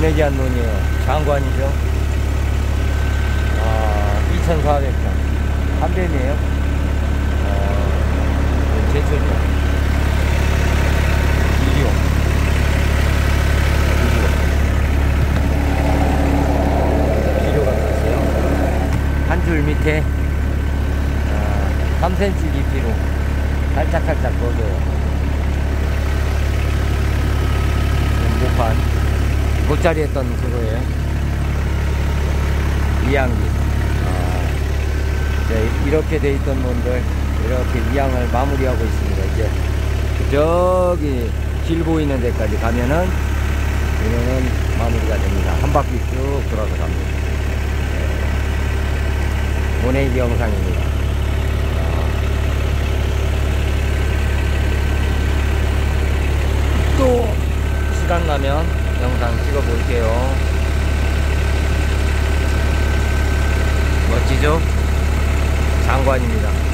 모내기한 논이에요. 장관이죠. 아, 2,400평. 한뱀이에요. 어, 제초죠. 이리오. 이리오. 비료가 들었어요. 한 줄 밑에 아, 3cm 깊이로 살짝살짝 넣어줘요. 돗자리 했던 그거예요. 이양기. 아, 이렇게 돼 있던 분들 이렇게 이양을 마무리하고 있습니다. 이제 저기 길 보이는 데까지 가면은 이거는 마무리가 됩니다. 한 바퀴 쭉 돌아서 갑니다. 네. 모내기 영상입니다. 아. 또 시간 나면 영상 찍어 볼게요. 멋지죠? 장관입니다.